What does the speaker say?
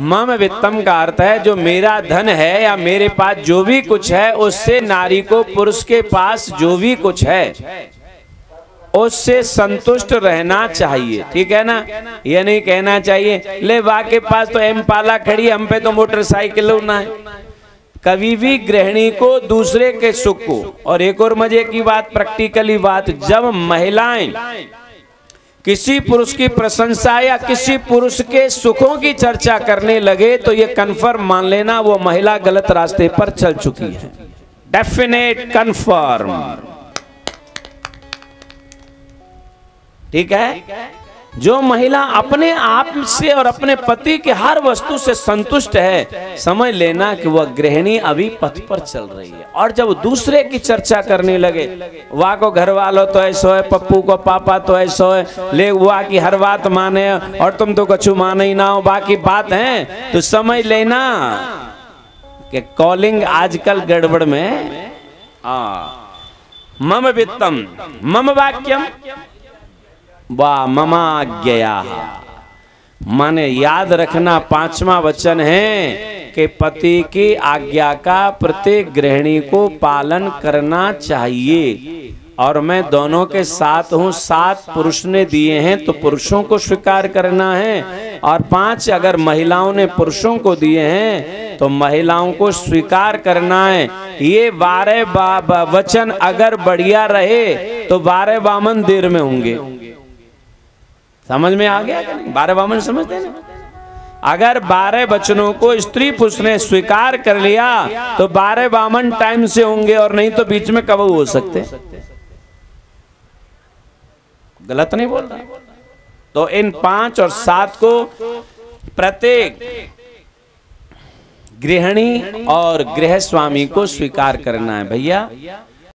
मम वित्तम का अर्थ है, जो मेरा धन है या मेरे पास जो भी कुछ है, उससे नारी को पुरुष के पास जो भी कुछ है, उससे संतुष्ट रहना चाहिए। ठीक है ना? ये नहीं कहना चाहिए, ले बा के पास तो एम पाला खड़ी, हम पे तो मोटरसाइकिल ना है। कभी भी गृहिणी को दूसरे के सुख को, और एक और मज़े की बात, प्रैक्टिकली बात, जब महिलाएँ किसी पुरुष की प्रशंसा या किसी पुरुष के सुखों की चर्चा करने लगे तो ये कन्फर्म मान लेना वो महिला गलत रास्ते पर चल चुकी है। डेफिनेट कन्फर्म ठीक है? जो महिला अपने आप से और अपने पति के हर वस्तु से संतुष्ट है, समझ लेना कि वह गृहिणी अभी पथ पर चल रही है। और जब दूसरे की चर्चा करने लगे, वाह को घर वालों तो ऐसा है, पप्पू को पापा तो ऐसा है, ले वाह की हर बात माने, और तुम तो कछु माने ही ना हो, बाकी बात है। तो समझ लेना कि कॉलिंग आजकल गड़बड़ में आ मम वित्तम, मम वाक्यम वाह ममा माने याद रखना पांचवा वचन है कि पति की आज्ञा का प्रत्येक गृहिणी को पालन करना चाहिए। और मैं दोनों के साथ हूँ, सात पुरुष ने दिए हैं तो पुरुषों को स्वीकार करना है। और पाँच, अगर महिलाओं ने पुरुषों को दिए हैं तो महिलाओं को स्वीकार करना है। ये बारह वचन अगर बढ़िया रहे तो बारह बामन देर में होंगे। समझ में आ गया बारह बामन समझते ना? अगर बारह बचनों को स्त्री पुरुष ने स्वीकार कर लिया तो बारह बामन टाइम से होंगे और नहीं तो बीच में कब हो सकते। गलत नहीं बोल रहा। तो इन पाँच और सात को प्रत्येक गृहिणी और गृह स्वामी को स्वीकार करना है। भैया